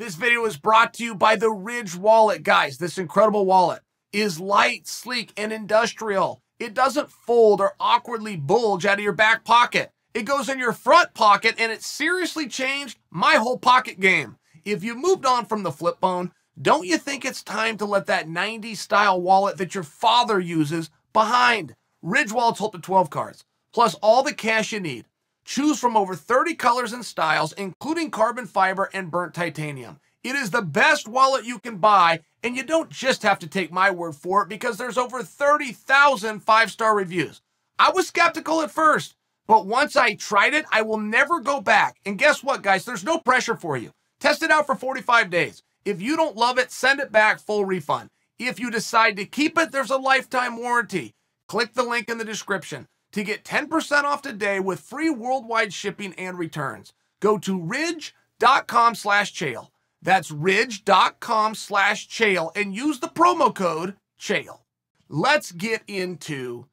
This video is brought to you by the Ridge Wallet. Guys, this incredible wallet is light, sleek, and industrial. It doesn't fold or awkwardly bulge out of your back pocket. It goes in your front pocket, and it seriously changed my whole pocket game. If you moved on from the flip phone, don't you think it's time to let that 90s style wallet that your father uses behind? Ridge Wallets hold to 12 cards, plus all the cash you need. Choose from over 30 colors and styles, including carbon fiber and burnt titanium. It is the best wallet you can buy, and you don't just have to take my word for it because there's over 30,000 five star reviews. I was skeptical at first, but once I tried it, I will never go back. And guess what, guys? There's no pressure for you. Test it out for 45 days. If you don't love it, send it back, full refund. If you decide to keep it, there's a lifetime warranty. Click the link in the description to get 10% off today with free worldwide shipping and returns. Go to ridge.com slash chael. That's ridge.com slash chael and use the promo code chael. Let's get into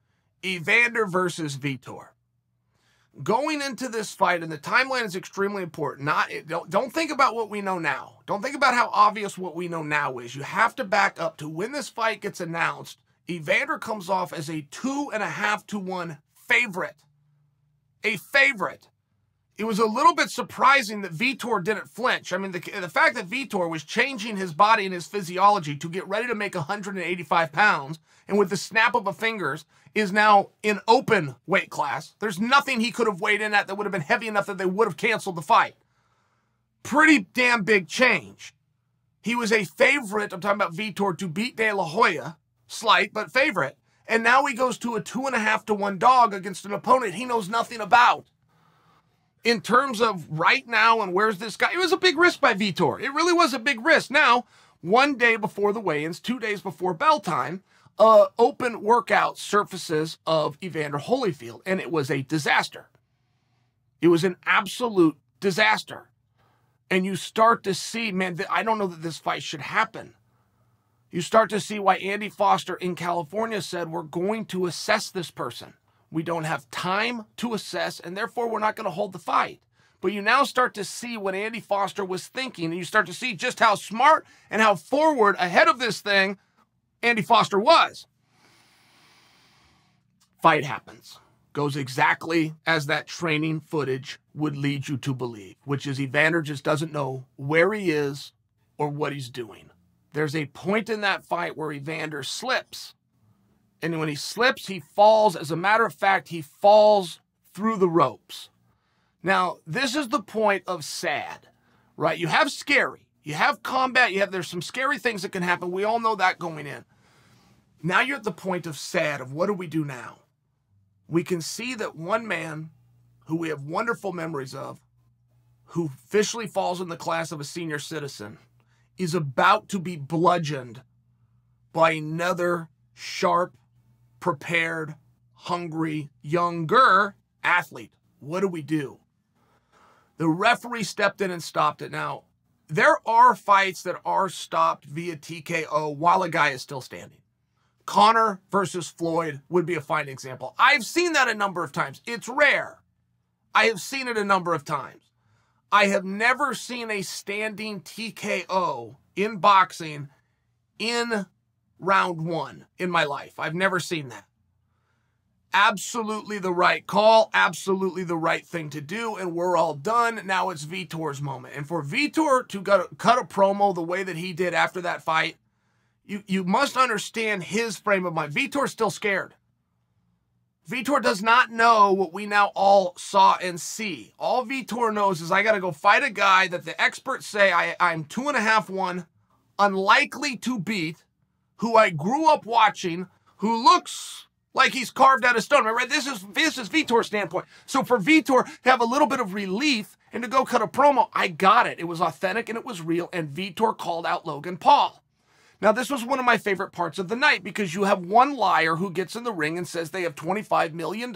Evander versus Vitor. Going into this fight, and the timeline is extremely important. Not don't, don't think about what we know now. Don't think about how obvious what we know now is. You have to back up to when this fight gets announced. Evander comes off as a two and a half to one favorite. A favorite. It was a little bit surprising that Vitor didn't flinch. I mean, the, the fact that Vitor was changing his body and his physiology to get ready to make 185 pounds, and with the snap of a fingers, is now in open weight class. There's nothing he could have weighed in at that would have been heavy enough that they would have canceled the fight. Pretty damn big change. He was a favorite, I'm talking about Vitor, to beat De La Hoya, slight, but favorite. And now he goes to a two and a half to one dog against an opponent he knows nothing about. In terms of right now and where's this guy, it was a big risk by Vitor. It really was a big risk. Now, one day before the weigh-ins, two days before bell time, uh, open workout surfaces of Evander Holyfield, and it was a disaster. It was an absolute disaster. And you start to see, man, I don't know that this fight should happen you start to see why Andy Foster in California said, We're going to assess this person. We don't have time to assess, and therefore we're not going to hold the fight. But you now start to see what Andy Foster was thinking, and you start to see just how smart and how forward ahead of this thing Andy Foster was. Fight happens. Goes exactly as that training footage would lead you to believe, which is Evander just doesn't know where he is or what he's doing. There's a point in that fight where Evander slips. And when he slips, he falls. As a matter of fact, he falls through the ropes. Now, this is the point of sad, right? You have scary, you have combat, you have there's some scary things that can happen. We all know that going in. Now you're at the point of sad of what do we do now? We can see that one man who we have wonderful memories of, who officially falls in the class of a senior citizen, is about to be bludgeoned by another sharp, prepared, hungry, younger athlete. What do we do? The referee stepped in and stopped it. Now, there are fights that are stopped via TKO while a guy is still standing. Conor versus Floyd would be a fine example. I've seen that a number of times. It's rare. I have seen it a number of times. I have never seen a standing TKO in boxing in round one in my life. I've never seen that. Absolutely the right call, absolutely the right thing to do, and we're all done. Now it's Vitor's moment. And for Vitor to cut a promo the way that he did after that fight, you, you must understand his frame of mind. Vitor's still scared. Vitor does not know what we now all saw and see. All Vitor knows is I got to go fight a guy that the experts say I, I'm two and a half one, unlikely to beat, who I grew up watching, who looks like he's carved out of stone. Right? This is this is Vitor's standpoint. So for Vitor to have a little bit of relief and to go cut a promo, I got it. It was authentic and it was real. And Vitor called out Logan Paul. Now, this was one of my favorite parts of the night because you have one liar who gets in the ring and says they have $25 million,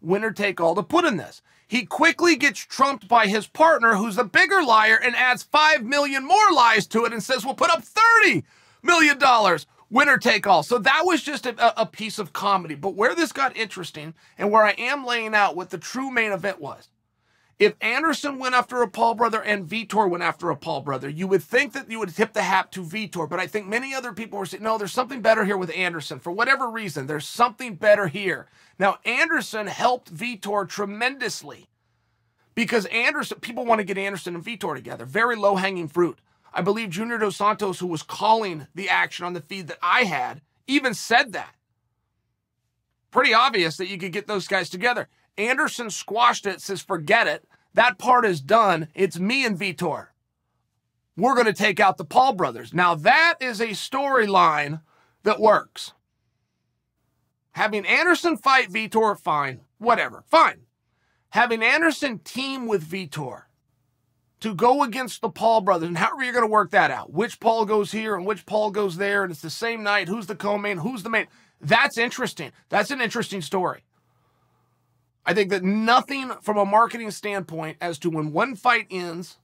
winner take all, to put in this. He quickly gets trumped by his partner, who's a bigger liar, and adds 5 million more lies to it and says, we'll put up $30 million, winner take all. So that was just a, a piece of comedy. But where this got interesting and where I am laying out what the true main event was If Anderson went after a Paul brother and Vitor went after a Paul brother, you would think that you would tip the hat to Vitor. But I think many other people were saying, no, there's something better here with Anderson. For whatever reason, there's something better here. Now, Anderson helped Vitor tremendously because Anderson, people want to get Anderson and Vitor together. Very low hanging fruit. I believe Junior Dos Santos, who was calling the action on the feed that I had, even said that. Pretty obvious that you could get those guys together. Anderson squashed it, says, forget it. That part is done. It's me and Vitor. We're going to take out the Paul brothers. Now, that is a storyline that works. Having Anderson fight Vitor, fine. Whatever. Fine. Having Anderson team with Vitor to go against the Paul brothers, and however you're going to work that out, which Paul goes here and which Paul goes there, and it's the same night, who's the co-main, who's the main. That's interesting. That's an interesting story. I think that nothing from a marketing standpoint as to when one fight ends,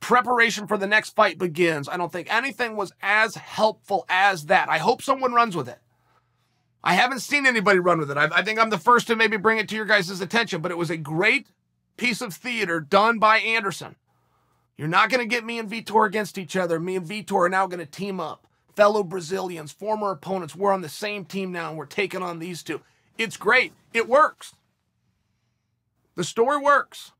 preparation for the next fight begins, I don't think anything was as helpful as that. I hope someone runs with it. I haven't seen anybody run with it. I, I think I'm the first to maybe bring it to your guys' attention, but it was a great piece of theater done by Anderson. You're not going to get me and Vitor against each other. Me and Vitor are now going to team up. Fellow Brazilians, former opponents, we're on the same team now and we're taking on these two. It's great. It works. The story works.